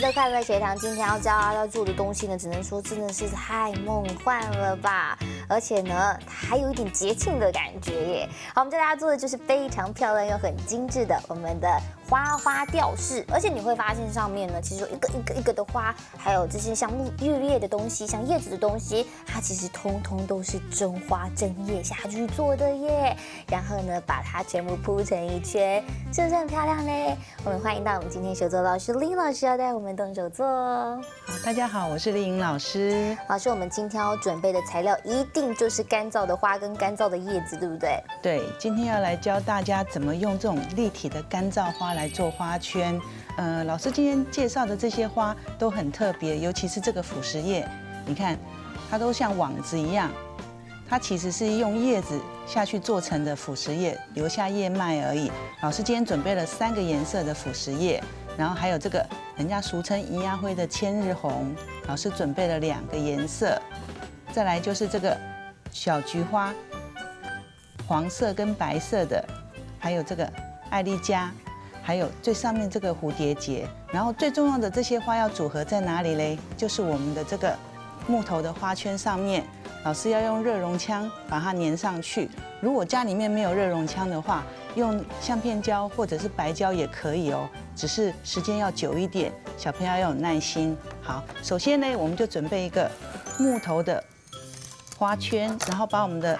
这个快乐学堂今天要教大家做的东西呢，只能说真的是太梦幻了吧！而且呢，还有一点节庆的感觉耶。好，我们教大家做的就是非常漂亮又很精致的我们的花花吊饰，而且你会发现上面呢，其实有一个一个一个的花，还有这些像木绿叶的东西，像叶子的东西，它其实通通都是真花真叶下去做的耶。然后呢，把它全部铺成一圈，是不是很漂亮呢？我们欢迎到我们今天手作老师林老师要带我们动手做。好，大家好，我是丽颖老师。老师，我们今天要准备的材料一定就是干燥的花跟干燥的叶子，对不对？对，今天要来教大家怎么用这种立体的干燥花来来做花圈。呃，老师今天介绍的这些花都很特别，尤其是这个腐蚀叶，你看，它都像网子一样，它其实是用叶子下去做成的腐蚀叶，留下叶脉而已。老师今天准备了三个颜色的腐蚀叶，然后还有这个人家俗称银芽灰的千日红，老师准备了两个颜色，再来就是这个小菊花。黄色跟白色的，还有这个艾丽加，还有最上面这个蝴蝶结，然后最重要的这些花要组合在哪里嘞？就是我们的这个木头的花圈上面，老师要用热熔枪把它粘上去。如果家里面没有热熔枪的话，用相片胶或者是白胶也可以哦，只是时间要久一点，小朋友要有耐心。好，首先呢，我们就准备一个木头的花圈，然后把我们的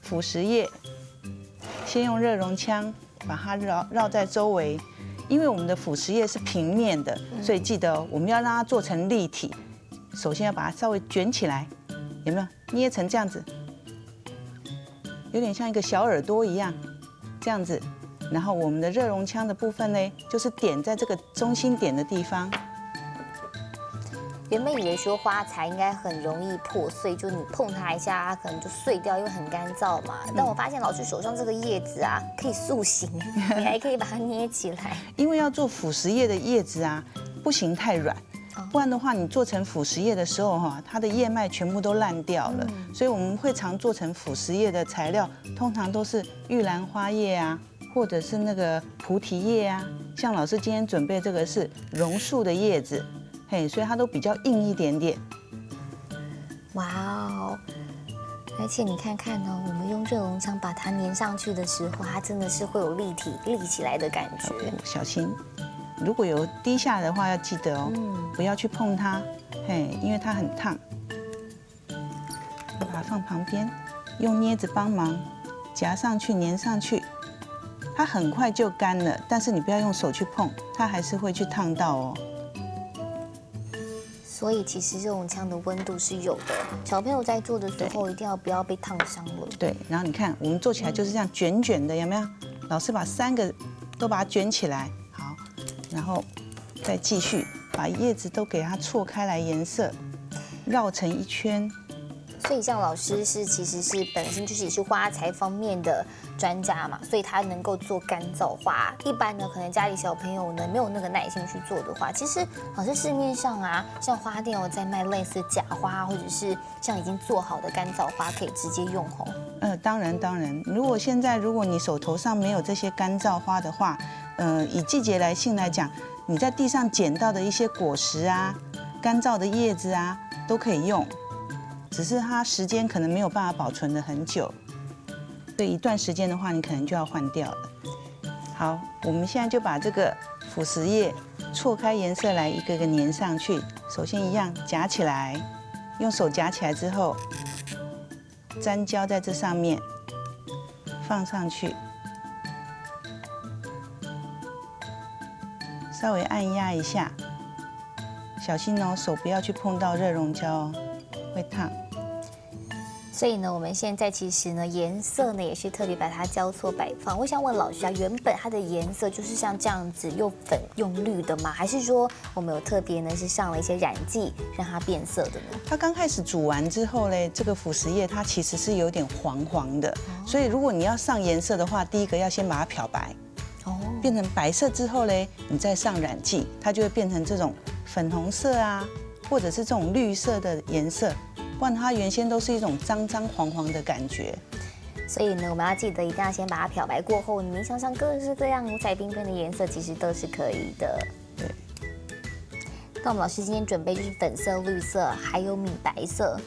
腐蚀液，先用热熔枪把它绕绕在周围，因为我们的腐蚀液是平面的，所以记得哦，我们要让它做成立体。首先要把它稍微卷起来，有没有捏成这样子？有点像一个小耳朵一样，这样子。然后我们的热熔枪的部分呢，就是点在这个中心点的地方。原本以为说花材应该很容易破碎，就你碰它一下，它可能就碎掉，因为很干燥嘛。但我发现老师手上这个叶子啊，可以塑形，你还可以把它捏起来。因为要做腐蚀叶的叶子啊，不行太软，不然的话，你做成腐蚀叶的时候哈，它的叶脉全部都烂掉了。所以我们会常做成腐蚀叶的材料，通常都是玉兰花叶啊，或者是那个菩提叶啊。像老师今天准备这个是榕树的叶子。嘿，所以它都比较硬一点点。哇哦！而且你看看呢，我们用热熔枪把它粘上去的时候，它真的是会有立体立起来的感觉。小心，如果有滴下来的话，要记得哦，不要去碰它。嘿，因为它很烫。把它放旁边，用镊子帮忙夹上去，粘上去。它很快就干了，但是你不要用手去碰，它还是会去烫到哦。所以其实这种枪的温度是有的，小朋友在做的时候一定要不要被烫伤了。对，然后你看我们做起来就是这样卷卷的，有没有？老师把三个都把它卷起来，好，然后再继续把叶子都给它错开来，颜色绕成一圈。所以像老师是其实是本身就是也是花材方面的专家嘛，所以他能够做干燥花。一般呢，可能家里小朋友呢没有那个耐心去做的话，其实好像市面上啊，像花店哦在卖类似假花，或者是像已经做好的干燥花，可以直接用吼。呃，当然当然，如果现在如果你手头上没有这些干燥花的话，呃，以季节来性来讲，你在地上捡到的一些果实啊，干燥的叶子啊，都可以用。只是它时间可能没有办法保存的很久，所以一段时间的话，你可能就要换掉了。好，我们现在就把这个腐蚀液错开颜色来一个个粘上去。首先一样夹起来，用手夹起来之后，粘胶在这上面放上去，稍微按压一下，小心哦，手不要去碰到热熔胶哦，会烫。所以呢，我们现在其实呢，颜色呢也是特别把它交错摆放。我想问老师啊，原本它的颜色就是像这样子，又粉又绿的吗？还是说我们有特别呢是上了一些染剂让它变色的呢？它刚开始煮完之后嘞，这个腐蚀液它其实是有点黄黄的，所以如果你要上颜色的话，第一个要先把它漂白，哦，变成白色之后嘞，你再上染剂，它就会变成这种粉红色啊，或者是这种绿色的颜色。不然它原先都是一种脏脏黄黄的感觉。所以呢，我们要记得一定要先把它漂白过后，你想想各式各样五彩缤纷的颜色，其实都是可以的。对。那我们老师今天准备就是粉色、绿色，还有米白色。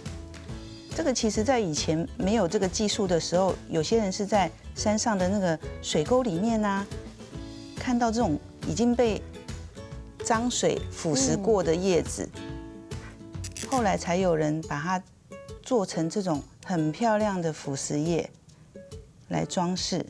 这个其实，在以前没有这个技术的时候，有些人是在山上的那个水沟里面呢，看到这种已经被脏水腐蚀过的叶子，后来才有人把它做成这种很漂亮的腐蚀叶来装饰。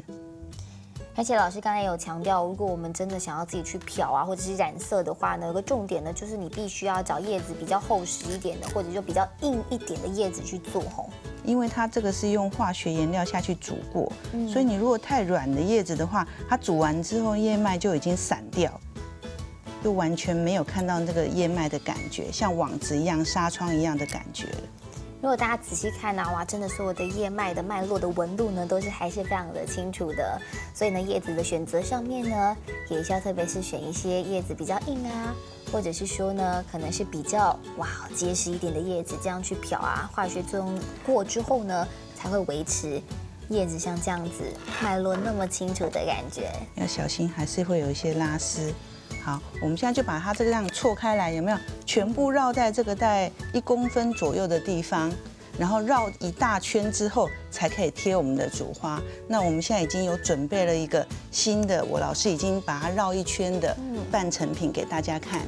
而且老师刚才有强调，如果我们真的想要自己去漂啊，或者是染色的话呢，有个重点呢，就是你必须要找叶子比较厚实一点的，或者就比较硬一点的叶子去做红。因为它这个是用化学颜料下去煮过，所以你如果太软的叶子的话，它煮完之后叶脉就已经散掉，就完全没有看到那个叶脉的感觉，像网子一样、纱窗一样的感觉了。如果大家仔细看呢，哇，真的所有的叶脉的脉络的纹路呢，都是还是非常的清楚的。所以呢，叶子的选择上面呢，也需要特别是选一些叶子比较硬啊，或者是说呢，可能是比较哇结实一点的叶子，这样去漂啊，化学作用过之后呢，才会维持叶子像这样子脉络那么清楚的感觉。要小心，还是会有一些拉丝。好，我们现在就把它这个样错开来，有没有？全部绕在这个大概一公分左右的地方，然后绕一大圈之后，才可以贴我们的主花。那我们现在已经有准备了一个新的，我老师已经把它绕一圈的半成品给大家看。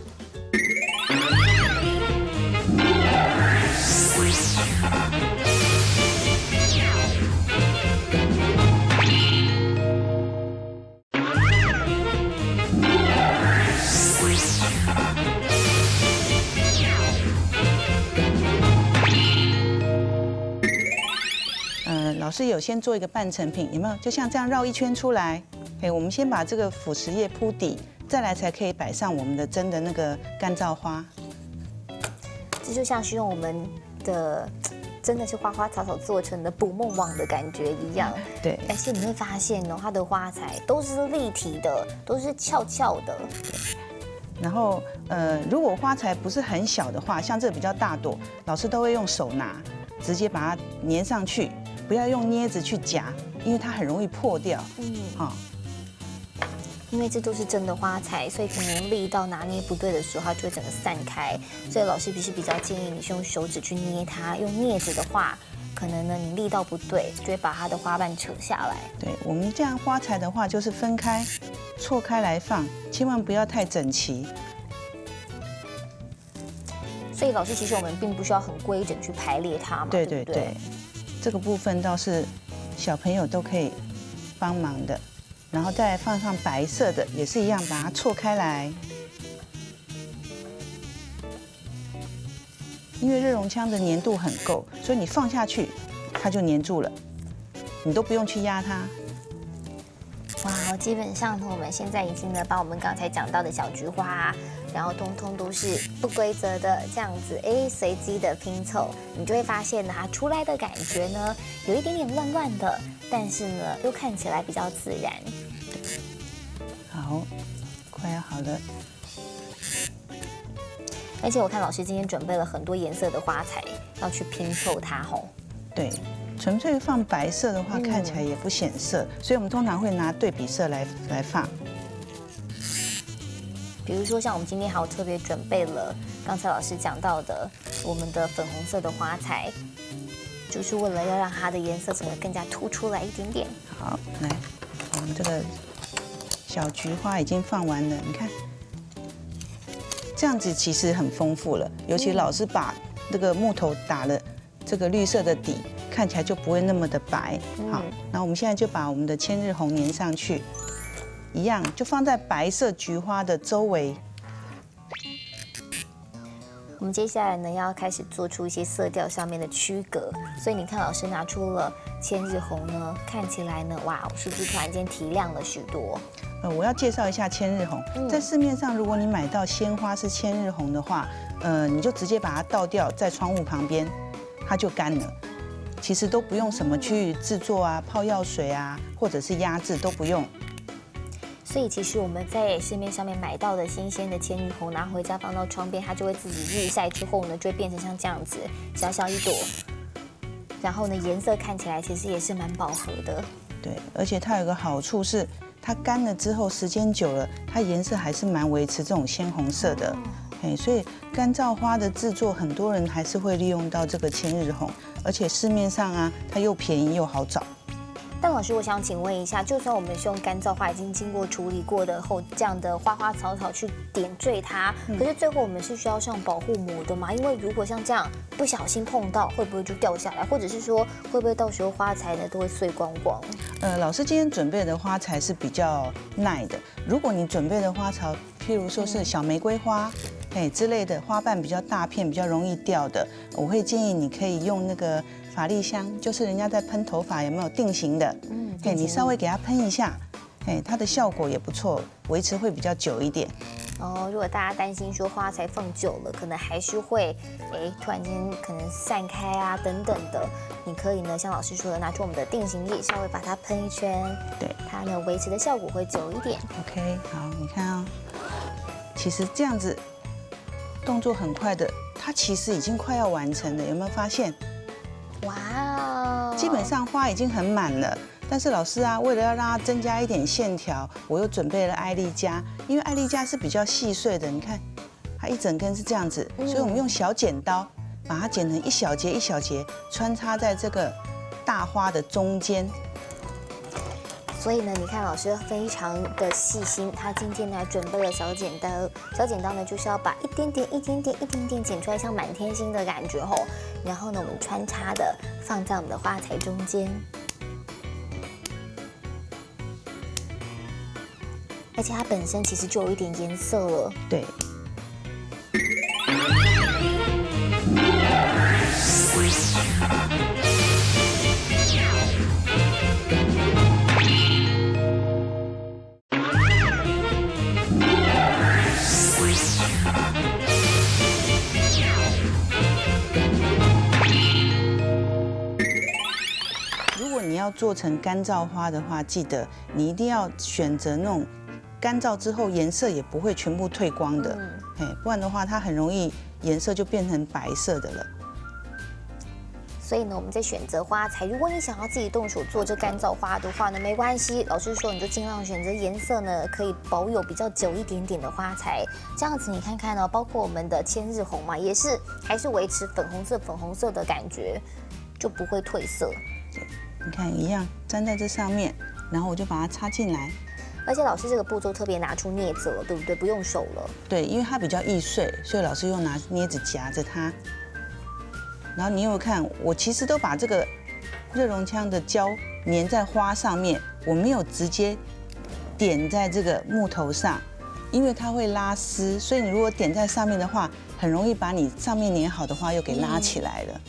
师有先做一个半成品，有没有？就像这样绕一圈出来。哎，我们先把这个腐蚀液铺底，再来才可以摆上我们的真的那个干燥花。这就像是用我们的真的是花花草草做成的捕梦网的感觉一样。对。而且你会发现哦，它的花材都是立体的，都是翘翘的。然后，呃，如果花材不是很小的话，像这个比较大朵，老师都会用手拿，直接把它粘上去。不要用镊子去夹，因为它很容易破掉。嗯，好，因为这都是真的花材，所以可能力道拿捏不对的时候，它就会整个散开。所以老师是比较建议你是用手指去捏它，用镊子的话，可能呢你力道不对，就会把它的花瓣扯下来。对我们这样花材的话，就是分开错开来放，千万不要太整齐。所以老师其实我们并不需要很规整去排列它嘛，对对对。这个部分倒是小朋友都可以帮忙的，然后再放上白色的，也是一样，把它错开来。因为热熔枪的粘度很够，所以你放下去，它就粘住了，你都不用去压它。哇，基本上呢，我们现在已经呢把我们刚才讲到的小菊花。然后通通都是不规则的这样子，哎，随机的拼凑，你就会发现它出来的感觉呢，有一点点乱乱的，但是呢，又看起来比较自然。好，快要好了。而且我看老师今天准备了很多颜色的花材，要去拼凑它吼。对，纯粹放白色的话，看起来也不显色，所以我们通常会拿对比色来来放。比如说，像我们今天还有特别准备了刚才老师讲到的我们的粉红色的花材，就是为了要让它的颜色整个更加突出来一点点。好，来，我们这个小菊花已经放完了，你看，这样子其实很丰富了。尤其老师把这个木头打了这个绿色的底，看起来就不会那么的白。好，那我们现在就把我们的千日红粘上去。一样，就放在白色菊花的周围。我们接下来呢，要开始做出一些色调上面的区隔。所以你看，老师拿出了千日红呢，看起来呢，哇，是不是突然间提亮了许多？呃，我要介绍一下千日红。在市面上，如果你买到鲜花是千日红的话，呃，你就直接把它倒掉在窗户旁边，它就干了。其实都不用什么去制作啊，泡药水啊，或者是压制都不用。所以其实我们在市面上面买到的新鲜的千日红，拿回家放到窗边，它就会自己日晒之后呢，就会变成像这样子，小小一朵，然后呢颜色看起来其实也是蛮饱和的。对，而且它有个好处是，它干了之后时间久了，它颜色还是蛮维持这种鲜红色的。哎，所以干燥花的制作，很多人还是会利用到这个千日红，而且市面上啊，它又便宜又好找。但老师，我想请问一下，就算我们是用干燥花已经经过处理过的后这样的花花草草去点缀它，可是最后我们是需要上保护膜的吗？因为如果像这样不小心碰到，会不会就掉下来？或者是说会不会到时候花材呢都会碎光光？呃，老师今天准备的花材是比较耐的。如果你准备的花草，譬如说是小玫瑰花，哎之类的花瓣比较大片，比较容易掉的，我会建议你可以用那个。法力香就是人家在喷头发有没有定型的？嗯，对你稍微给它喷一下，哎，它的效果也不错，维持会比较久一点。哦，如果大家担心说花材放久了，可能还是会哎突然间可能散开啊等等的，你可以呢像老师说的，拿出我们的定型液，稍微把它喷一圈，对，它呢维持的效果会久一点。OK，好，你看啊，其实这样子动作很快的，它其实已经快要完成了，有没有发现？哇哦！基本上花已经很满了，但是老师啊，为了要让它增加一点线条，我又准备了艾丽加，因为艾丽加是比较细碎的，你看，它一整根是这样子，所以我们用小剪刀把它剪成一小节一小节，穿插在这个大花的中间。所以呢，你看老师非常的细心，他今天呢准备了小剪刀，小剪刀呢就是要把一点点、一点点、一点点剪出来，像满天星的感觉吼。然后呢，我们穿插的放在我们的花材中间，而且它本身其实就有一点颜色了，对。做成干燥花的话，记得你一定要选择那种干燥之后颜色也不会全部褪光的，哎，不然的话它很容易颜色就变成白色的了。所以呢，我们在选择花材，如果你想要自己动手做这干燥花的话呢，没关系，老师说你就尽量选择颜色呢可以保有比较久一点点的花材，这样子你看看呢，包括我们的千日红嘛，也是还是维持粉红色粉红色的感觉，就不会褪色。你看一样粘在这上面，然后我就把它插进来。而且老师这个步骤特别拿出镊子了，对不对？不用手了。对，因为它比较易碎，所以老师用拿镊子夹着它。然后你有看，我其实都把这个热熔枪的胶粘在花上面，我没有直接点在这个木头上，因为它会拉丝，所以你如果点在上面的话，很容易把你上面粘好的花又给拉起来了。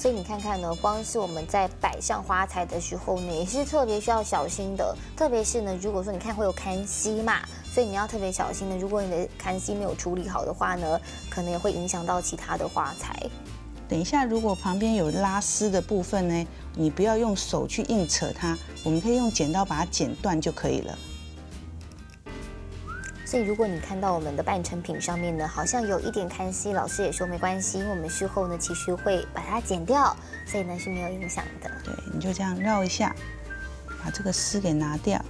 所以你看看呢，光是我们在摆上花材的时候呢，也是特别需要小心的。特别是呢，如果说你看会有看息嘛，所以你要特别小心的。如果你的看息没有处理好的话呢，可能也会影响到其他的花材。等一下，如果旁边有拉丝的部分呢，你不要用手去硬扯它，我们可以用剪刀把它剪断就可以了。所以，如果你看到我们的半成品上面呢，好像有一点看稀，老师也说没关系，因为我们事后呢其实会把它剪掉，所以呢是没有影响的。对，你就这样绕一下，把这个丝给拿掉。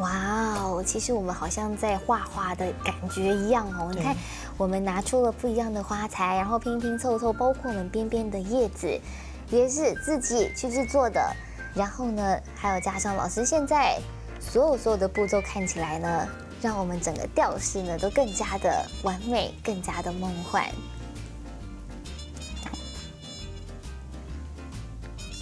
哇哦，其实我们好像在画画的感觉一样哦。你看，我们拿出了不一样的花材，然后拼拼凑凑，包括我们边边的叶子，也是自己去制作的。然后呢，还有加上老师现在。所有所有的步骤看起来呢，让我们整个调式呢都更加的完美，更加的梦幻。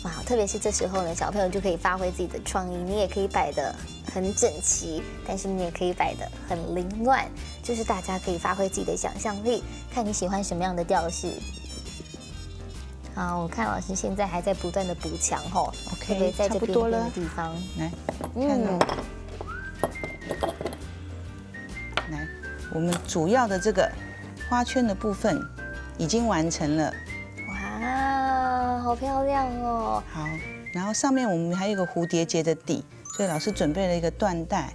哇，特别是这时候呢，小朋友就可以发挥自己的创意，你也可以摆的很整齐，但是你也可以摆的很凌乱，就是大家可以发挥自己的想象力，看你喜欢什么样的调式。好，我看老师现在还在不断的补强吼，OK，差不多的。地方来，嗯，来，我们主要的这个花圈的部分已经完成了。哇，好漂亮哦。好，然后上面我们还有一个蝴蝶结的底，所以老师准备了一个缎带。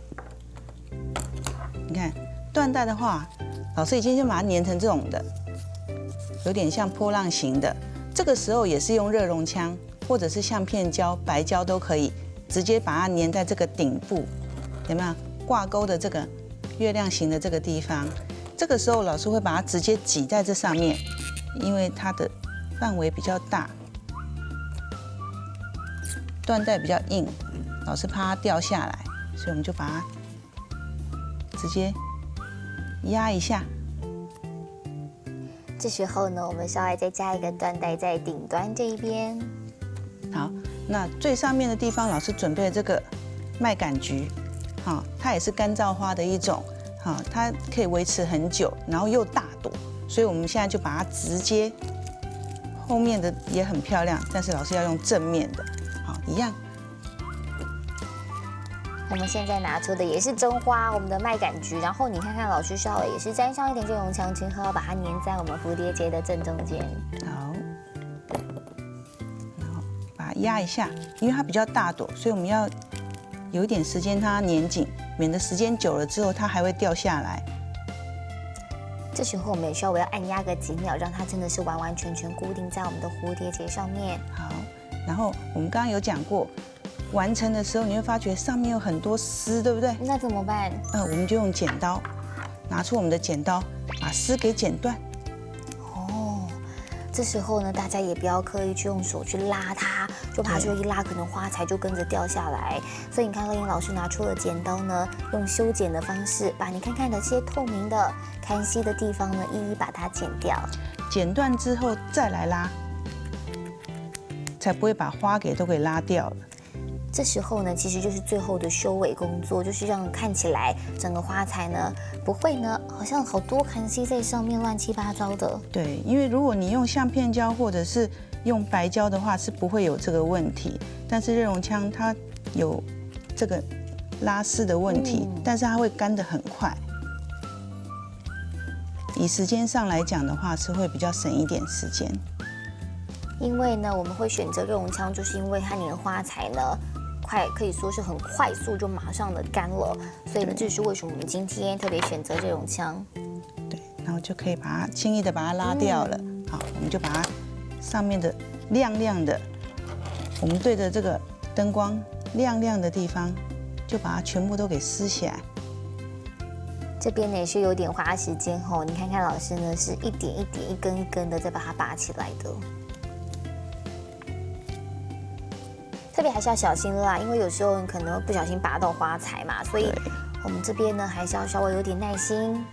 你看，缎带的话，老师已经先把它粘成这种的。有点像波浪形的。这个时候也是用热熔枪，或者是相片胶、白胶都可以，直接把它粘在这个顶部，有没有挂钩的这个月亮形的这个地方？这个时候老师会把它直接挤在这上面，因为它的范围比较大，缎带比较硬，老师怕它掉下来，所以我们就把它直接压一下。这时候呢，我们稍微再加一个缎带在顶端这一边。好，那最上面的地方，老师准备了这个麦秆菊，好，它也是干燥花的一种，好，它可以维持很久，然后又大朵，所以我们现在就把它直接，后面的也很漂亮，但是老师要用正面的，好，一样。我们现在拿出的也是真花，我们的麦秆菊。然后你看看老师稍微也是沾上一点这种强青和把它粘在我们蝴蝶结的正中间。好，然后把它压一下，因为它比较大朵，所以我们要有一点时间它粘紧，免得时间久了之后它还会掉下来。这时候我们也稍微要按压个几秒，让它真的是完完全全固定在我们的蝴蝶结上面。好，然后我们刚刚有讲过。完成的时候，你会发觉上面有很多丝，对不对？那怎么办？呃，我们就用剪刀，拿出我们的剪刀，把丝给剪断。哦，这时候呢，大家也不要刻意去用手去拉它，就怕说一拉，可能花材就跟着掉下来。所以你看，乐英老师拿出了剪刀呢，用修剪的方式，把你看看的这些透明的、看稀的地方呢，一一把它剪掉。剪断之后再来拉，才不会把花给都给拉掉了。这时候呢，其实就是最后的收尾工作，就是让看起来整个花材呢不会呢，好像好多痕迹在上面乱七八糟的。对，因为如果你用相片胶或者是用白胶的话，是不会有这个问题。但是热熔枪它有这个拉丝的问题，但是它会干得很快。以时间上来讲的话，是会比较省一点时间。因为呢，我们会选择热熔枪，就是因为它粘花材呢。快可以说是很快速就马上的干了，所以呢，这是为什么我们今天特别选择这种枪。对，然后就可以把它轻易的把它拉掉了。好，我们就把它上面的亮亮的，我们对着这个灯光亮亮的地方，就把它全部都给撕起来。这边呢也是有点花时间吼，你看看老师呢是一点一点、一根一根的在把它拔起来的。别还是要小心啦，因为有时候你可能不小心拔到花材嘛，所以我们这边呢还是要稍微有点耐心。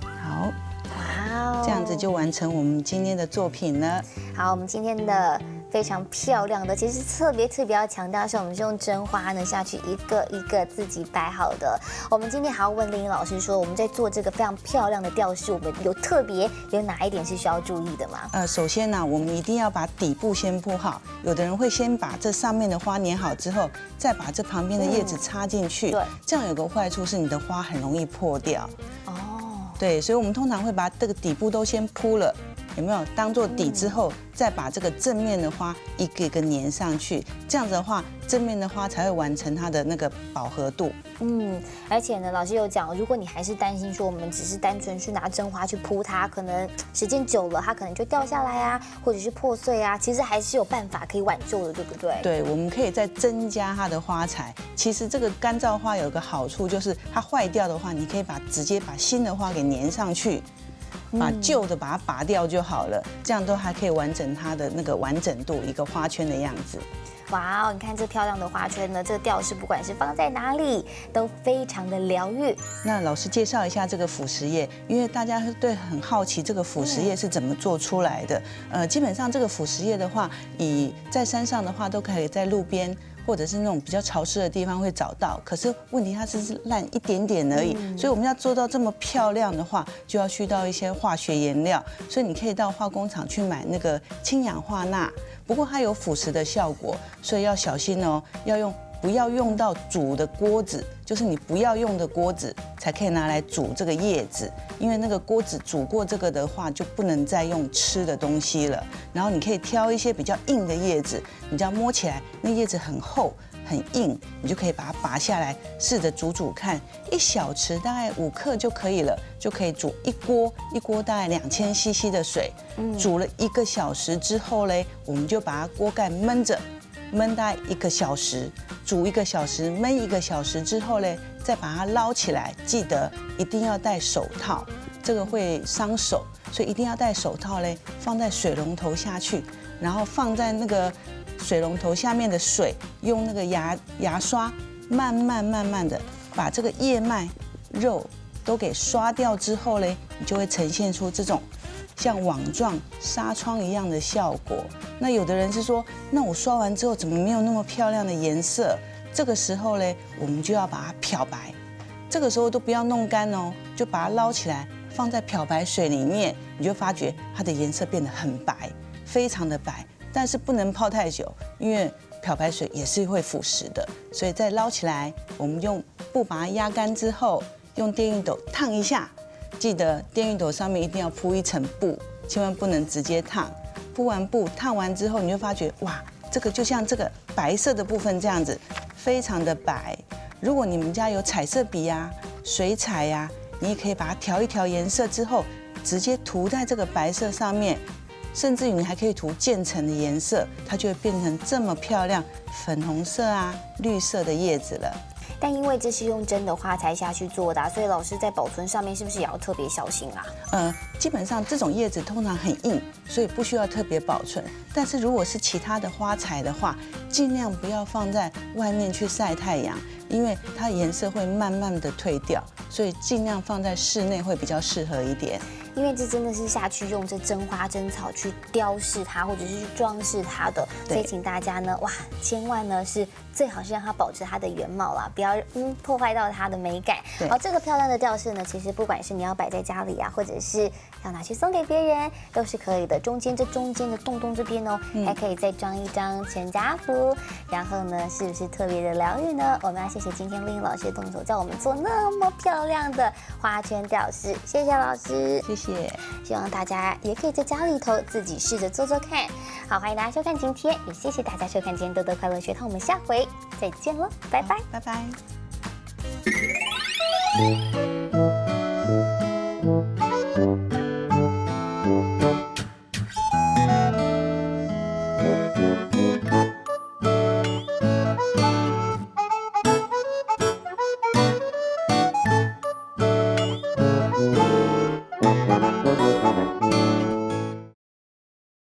好，哇，这样子就完成我们今天的作品了。好，我们今天的。非常漂亮的，其实特别特别要强调是，我们是用真花呢下去一个一个自己摆好的。我们今天还要问林英老师说，我们在做这个非常漂亮的吊饰，我们有特别有哪一点是需要注意的吗？呃，首先呢，我们一定要把底部先铺好。有的人会先把这上面的花粘好之后，再把这旁边的叶子插进去。对，这样有个坏处是你的花很容易破掉。哦，对，所以我们通常会把这个底部都先铺了。有没有当做底之后，再把这个正面的花一个一个粘上去，这样子的话，正面的花才会完成它的那个饱和度。嗯，而且呢，老师有讲，如果你还是担心说我们只是单纯去拿真花去铺它，可能时间久了它可能就掉下来啊，或者是破碎啊，其实还是有办法可以挽救的，对不对？对，我们可以再增加它的花材。其实这个干燥花有个好处就是它坏掉的话，你可以把直接把新的花给粘上去。把旧的把它拔掉就好了，这样都还可以完整它的那个完整度，一个花圈的样子。哇哦，你看这漂亮的花圈呢，这个吊饰不管是放在哪里都非常的疗愈。那老师介绍一下这个腐蚀叶，因为大家对很好奇这个腐蚀叶是怎么做出来的。呃，基本上这个腐蚀叶的话，以在山上的话都可以在路边。或者是那种比较潮湿的地方会找到，可是问题它只是烂一点点而已，所以我们要做到这么漂亮的话，就要去到一些化学颜料，所以你可以到化工厂去买那个氢氧化钠，不过它有腐蚀的效果，所以要小心哦，要用。不要用到煮的锅子，就是你不要用的锅子，才可以拿来煮这个叶子。因为那个锅子煮过这个的话，就不能再用吃的东西了。然后你可以挑一些比较硬的叶子，你这样摸起来，那叶子很厚。很硬，你就可以把它拔下来，试着煮煮看，一小匙大概五克就可以了，就可以煮一锅，一锅大概两千 CC 的水，煮了一个小时之后嘞，我们就把它锅盖焖着，焖大一个小时，煮一个小时，焖一个小时之后呢，再把它捞起来，记得一定要戴手套，这个会伤手，所以一定要戴手套嘞，放在水龙头下去，然后放在那个。水龙头下面的水，用那个牙牙刷慢慢慢慢的把这个叶脉肉都给刷掉之后嘞，你就会呈现出这种像网状纱窗一样的效果。那有的人是说，那我刷完之后怎么没有那么漂亮的颜色？这个时候嘞，我们就要把它漂白。这个时候都不要弄干哦，就把它捞起来放在漂白水里面，你就发觉它的颜色变得很白，非常的白。但是不能泡太久，因为漂白水也是会腐蚀的，所以再捞起来，我们用布把它压干之后，用电熨斗烫一下。记得电熨斗上面一定要铺一层布，千万不能直接烫。铺完布烫完之后，你就发觉哇，这个就像这个白色的部分这样子，非常的白。如果你们家有彩色笔呀、水彩呀，你也可以把它调一调颜色之后，直接涂在这个白色上面。甚至于你还可以涂渐层的颜色，它就会变成这么漂亮粉红色啊、绿色的叶子了。但因为这是用真的花材下去做的，所以老师在保存上面是不是也要特别小心啊？呃，基本上这种叶子通常很硬，所以不需要特别保存。但是如果是其他的花材的话，尽量不要放在外面去晒太阳，因为它颜色会慢慢的褪掉，所以尽量放在室内会比较适合一点。因为这真的是下去用这真花真草去雕饰它，或者是去装饰它的，所以请大家呢，哇，千万呢是最好是让它保持它的原貌啦，不要嗯破坏到它的美感。好，这个漂亮的吊饰呢，其实不管是你要摆在家里啊，或者是要拿去送给别人，都是可以的。中间这中间的洞洞这边哦，还可以再装一张全家福，然后呢，是不是特别的疗愈呢？我们要谢谢今天丽颖老师动手教我们做那么漂亮的花圈吊饰，谢谢老师，谢谢。谢，希望大家也可以在家里头自己试着做做看。好，欢迎大家收看今天，也谢谢大家收看今天豆豆快乐学堂，我们下回再见了，拜拜，拜拜。